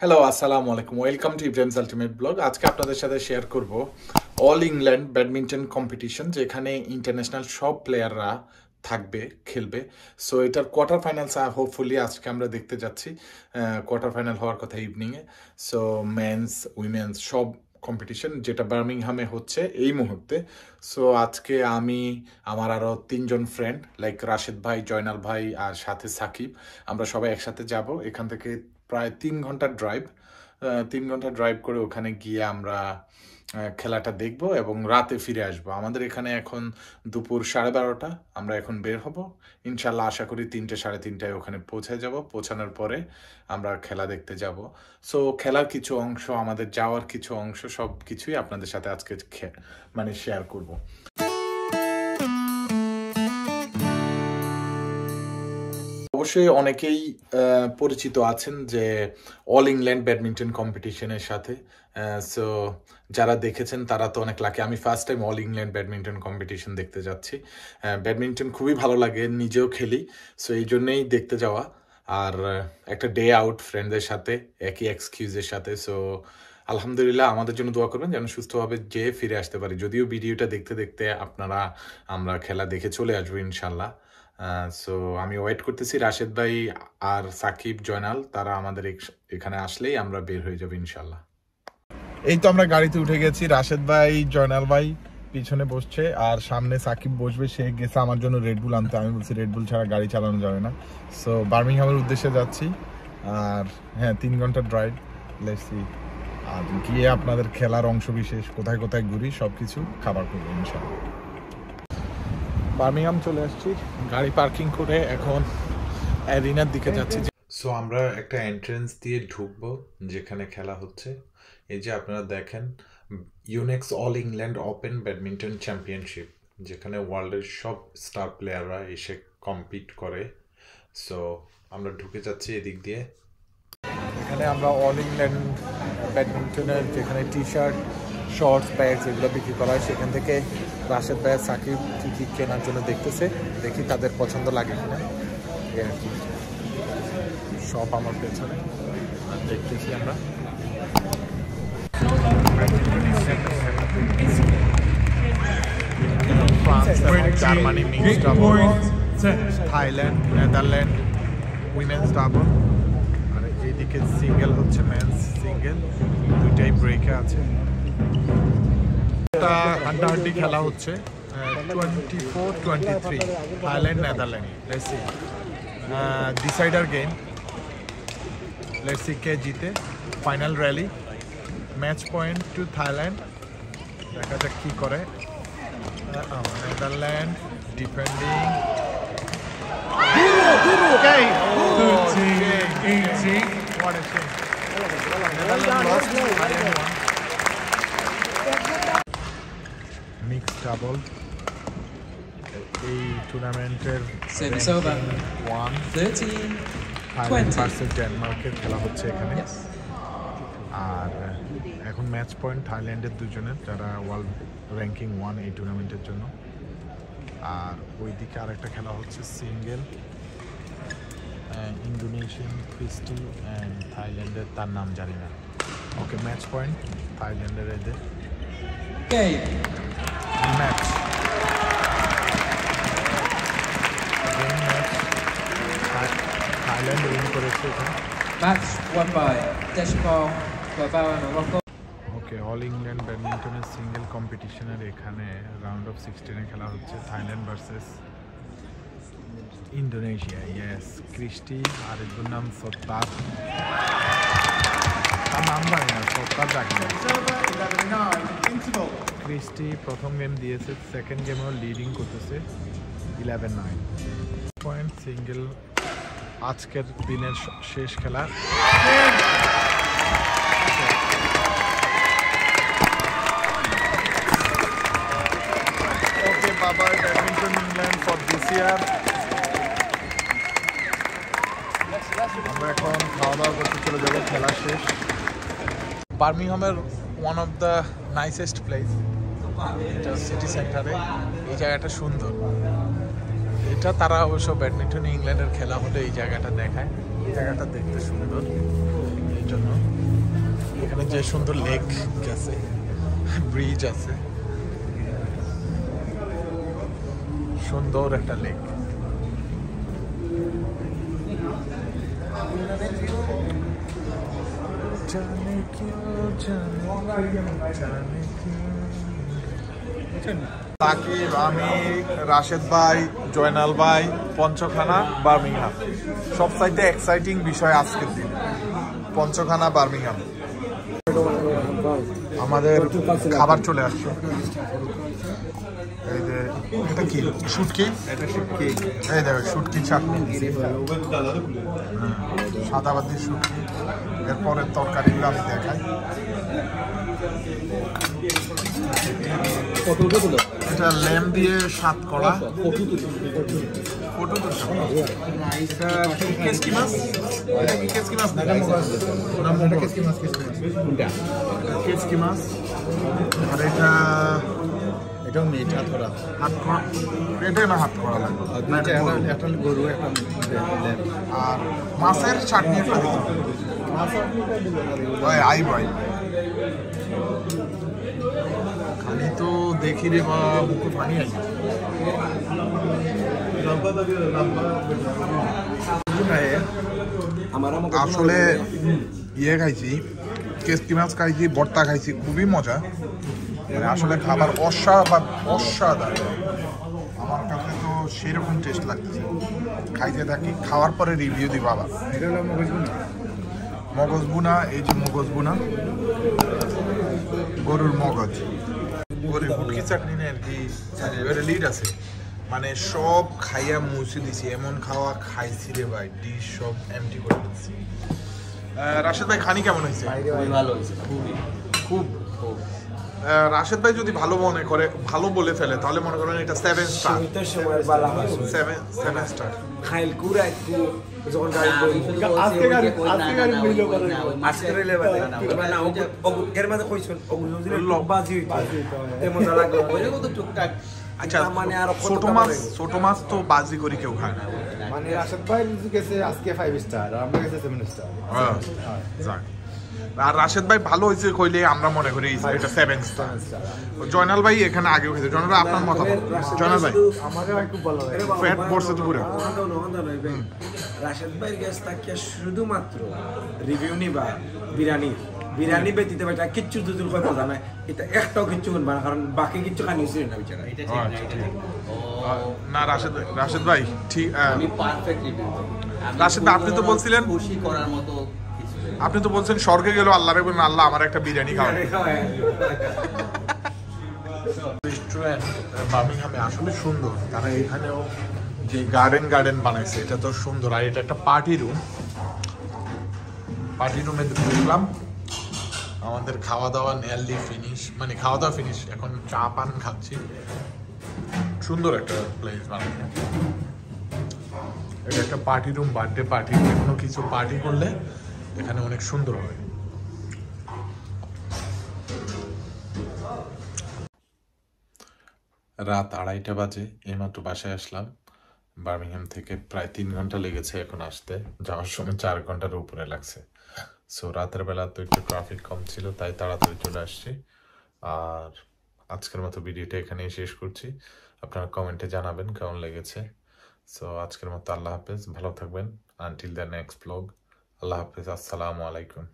Hello আসসালামু আলাইকুম welcome to Ibrahim's ultimate blog আজকে আপনাদের সাথে শেয়ার করব অল ইংল্যান্ড ব্যাডমিন্টন কম্পিটিশন যেখানে ইন্টারন্যাশনাল সব প্লেয়াররা থাকবে, খেলবে। সো এটার কোয়ার্টার ফাইনালস হোপফুলি আজকে আমরা দেখতে যাচ্ছি। কোয়ার্টার ফাইনাল হওয়ার কথা ইভিনিংয়ে সো মেন্স উইমেন্স সব কম্পিটিশন যেটা বার্মিংহামে হচ্ছে এই মুহূর্তে। সো আজকে আমি, আমার আরও তিনজন ফ্রেন্ড লাইক রাশেদ ভাই, জয়নাল ভাই আর সাথে সাকিব, আমরা সবাই একসাথে যাব। এখান থেকে প্রায় তিন ঘণ্টার ড্রাইভ তিন ঘণ্টা ড্রাইভ করে ওখানে গিয়ে আমরা খেলাটা দেখব এবং রাতে ফিরে আসব। আমাদের এখানে এখন দুপুর সাড়ে বারোটা, আমরা এখন বের হব। ইনশাল্লাহ আশা করি তিনটে সাড়ে তিনটায় ওখানে পৌঁছে যাব। পৌঁছানোর পরে আমরা খেলা দেখতে যাব। সো খেলার কিছু অংশ, আমাদের যাওয়ার কিছু অংশ সব কিছুই আপনাদের সাথে আজকে মানে শেয়ার করব। অবশ্যই অনেকেই পরিচিত আছেন যে অল ইংল্যান্ড ব্যাডমিন্টন কম্পিটিশনের সাথে সো যারা দেখেছেন তারা তো অনেক লাকি আমি first time all England badminton competition দেখতে যাচ্ছি। ব্যাডমিন্টন খুবই ভালো লাগে, নিজেও খেলি সো এই জন্যেই দেখতে যাওয়া। আর একটা ডে আউট ফ্রেন্ডদের সাথে, একই এক্সকিউজের সাথে সো আলহামদুলিল্লাহ আমাদের জন্য দোয়া করবেন যেন সুস্থভাবে যেয়ে ফিরে আসতে পারি। যদিও ভিডিওটা দেখতে দেখতে আপনারা, আমরা খেলা দেখে চলে আসব ইনশাল্লাহ সো আমি ওয়েট করতেছি রাশেদ ভাই আর সাকিব, জয়নাল, তারা আমাদের এখানে আসলেই আমরা বের হয়ে যাব ইনশাল্লাহ। এই তো আমরা গাড়িতে উঠে গেছি, রাশেদ ভাই, জয়নাল ভাই পিছনে বসছে আর সামনে সাকিব বসবে, সে গেছে আমার জন্য রেডবুল আনতে। আমি বলছি রেডবুল ছাড়া গাড়ি চালানো যাবে না। সো বার্মিংহামের উদ্দেশ্যে যাচ্ছি আর হ্যাঁ তিন ঘণ্টা ড্রাইভ লেসি আর গিয়ে আপনাদের খেলার অংশ বিশেষ কোথায় কোথায় ঘুরি সব কিছু খাবার করব ইনশাল্লাহ। বার্মিংহাম চলে আসছি। গাড়ি পার্কিং করে এখন অ্যারিনার দিকে যাচ্ছি। সো আমরা একটা এন্ট্রেন্স দিয়ে ঢুকবো যেখানে খেলা হচ্ছে। এই যে আপনারা দেখেন Yonex all England open badminton championship যেখানে ওয়ার্ল্ডের সব স্টার প্লেয়াররা এসে কম্পিট করে। সো আমরা ঢুকে যাচ্ছি এদিক দিয়ে। এখানে আমরা অল ইংল্যান্ড ব্যাডমিন্টনের যেখানে টি শার্ট শর্টস ব্যাগস এগুলো বিক্রি করা হয়। সেখান থেকে রাশেদ ভাই সাকিব কী কী কেনার জন্য দেখতেছে দেখি তাদের পছন্দ লাগে কিনা। এই আর কি। সব আমার পেছনে। আর দেখতেছি আমরা। ফ্রান্স এবং Germany mixed double Thailand Netherland women's double আর এইদিকে সিঙ্গেল হচ্ছে মেন্স সিঙ্গেল দুইটাই ব্রেকে আছে। একটা হাড্ডাহাড্ডি খেলা হচ্ছে twenty four twenty three Thailand Netherland let's see decider game let's see কে জিতে final rally match point to Thailand দেখা যাক কি করে Netherland defending Okay. 18. What a shame. Netherlands lost, Thailand won. Mixed double. এই টুর্নামেন্টের Service over. One 13, Thailand 20. Versus ডেনমার্কের খেলা হচ্ছে এখানে Yes. আর এখন ম্যাচ পয়েন্ট থাইল্যান্ডের দুজনের যারা ওয়ার্ল্ড র্যাঙ্কিং ওয়ান এই টুর্নামেন্টের জন্য আর ওইদিকে আরেকটা খেলা হচ্ছে সিঙ্গেল ইন্দোনেশিয়ান ক্রিস্টি অ্যান্ড থাইল্যান্ডের তার নাম জানি না ওকে ম্যাচ পয়েন্ট থাইল্যান্ডের এদের Game. ম্যাচ থাইল্যান্ড উইন করেছে এখানে। Match won by Deshpal Guevara Morocco. Okay all England ব্যাডমিন্টনের single কম্পিটিশনের এখানে রাউন্ড অফ সিক্সটিনে খেলা হচ্ছে Thailand versus Indonesia yes Christie আর একজন নাম সত্তার তার নাম জানি না সত্তার জানি না ক্রিস্টি প্রথম গেম দিয়েছে সেকেন্ড গেমেও লিডিং করতেছে ইলেভেন নাইন পয়েন্ট সিঙ্গেল আজকের দিনের শেষ খেলা। ওকে বাবা ব্যাডমিন্টন ফর আমরা এখন খাওয়া দাওয়া করতে চলে যাব, খেলা শেষ। বার্মিংহামের one of the nicest place এটা সিটি সেন্টারে এই জায়গাটা সুন্দর। এটা তারা অবশ্য ব্যাডমিন্টন ইংল্যান্ডের খেলা হলে এই জায়গাটা দেখায়। জায়গাটা দেখতে সুন্দর এই জন্য। এখানে যে সুন্দর লেক গেছে ব্রিজ আছে। সুন্দর একটা লেক জানে কেউ জানে জানে তাকিব আমি রাশেদ ভাই, জয়নাল ভাই, পঞ্চখানা, বার্মিংহাম। সব সাইডে এক্সাইটিং বিষয় আজকের দিন। পঞ্চখানা, বার্মিংহাম। আমাদের খাবার চলে আসছে। এই যে এটা কি? শুটকি এই দেখো শুটকি চাটনি হ্যাঁ, সাদাবাদি শুটকি এরপরের তরকারিগুলো আমি দেখাই। এটা ল্যাম দিয়ে সাত করা আর এটা এটাও মেয়ে হাত করা হাত করা এটা না হাত করা লাগবে। না, গরু। একটা গরু একটা আর মাছের চাটনি একটা। ওই আইব আইব খালি তো দেখি রে বা মুখে পানি আছে। আসলে ইয়ে খাইছি কেসকি মাছ খাইছি ভর্তা খাইছি খুবই মজা। মানে আসলে খাবার অস্বাদ অস্বাদার আমার কাছে তো সেরকম টেস্ট লাগতেছে খাইতে থাকি খাওয়ার পরে রিভিউ দিব আবার হলো মগজ বুনা? এই যে মগজ বুনা। গরুর মগজ। গরুর হুটকি চাটনি না আর কি লিড আছে। মানে সব খাইয়া মুছে দিছি এমন খাওয়া খাইছি রে ভাই ডিশ সব এমটি করে দিচ্ছি রাশেদ ভাই খানি কেমন হয়েছে? খুবই ভালো হয়েছে খুবই। খুব? আহ, রাশেদ ভাই যদি ভালো মনে করে ভালো বলে ফেলে তাহলে মনে করেন এটা সেভেন স্টার সীমিত সময়ের বালা হয় সেভেন সেভেন স্টার খাইল কুরা একটু যখন গাড়ি আজকে গাড়ি আজকে গাড়ি মিললো করে আজকে রেলে বাদে না ওগু- ওগু- এর মাঝে কইছেন ওগুলো যদি লক। হইতো তেমন না লাগবে টুকটাক। আচ্ছা মানে আরও ছোট মাছ ছোট মাছ তো বাজি করে কেউ খায় না। মানে রাশেদ ভাই গেছে আজকে ফাইভ স্টার আর আমরা গেছে সেভেন স্টার হ্যাঁ, যাক। আর রাশেদ ভাই ভালো হয়েছে কইলে আমরা মনে করি এটা সেভেন স্টার জয়নাল ভাই এখানে আগেও খেয়েছে জয়নাল ভাই আপনার মতামত? জয়নাল ভাই। ফ্যাট পড়ছে তো পুরো। রাশেদ ভাইয়ের গ্যাস শুধুমাত্র রিভিউ নিবা বিরিয়ানি। বিরিয়ানি ব্যতীত বেটা কিচ্ছু দুদুল কথা জানে এটা একটাও কিচ্ছু করবা না কারণ বাকি কিচ্ছু খানি ছিল না বিচারা। এটা না আচ্ছা, না রাশেদ ভাই রাশেদ ভাই ঠিক আমি পারফেক্ট রিভিউ রাশেদ আপনি তো বলছিলেন- খুশি করার মতো নেই। আপনি তো বলছেন স্বর্গে গেল আল্লাহ রাখবেন আল্লাহ আমার একটা বিরিয়ানি খাওয়া রেস্টুরেন্ট বার্মিংহামে আসলে সুন্দর। তারা এখানেও যে গার্ডেন গার্ডেন বানাইছে এটা তো সুন্দর। আর এটা একটা পার্টি রুম পার্টি রুমে ঢুকলাম আমাদের খাওয়া দাওয়া নেয়ারলি ফিনিশ মানে খাওয়া দাওয়া ফিনিশ এখন চা পান খাচ্ছি। সুন্দর একটা প্লেস বানাইছে। এটা একটা পার্টি রুম বার্থডে পার্টি কোনো কিছু পার্টি করলে এখানে অনেক সুন্দর হয়। রাত আড়াইটা বাজে এইমাত্র বাসায় আসলাম। বার্মিংহাম থেকে প্রায় তিন ঘণ্টা লেগেছে এখন আসতে। যাওয়ার সময় চার ঘণ্টার উপরে লাগছে। সো রাতের বেলা তো একটু ট্রাফিক কম ছিল, তাই তাড়াতাড়ি চলে আসছি। আর আজকের মতো ভিডিওটা এখানেই শেষ করছি। আপনারা কমেন্টে জানাবেন কেমন লেগেছে। সো আজকের মতো আল্লাহ হাফেজ, ভালো থাকবেন। আনটিল দ্য নেক্সট ব্লগ আল্লাহ হাফিজ আসসালামু আলাইকুম।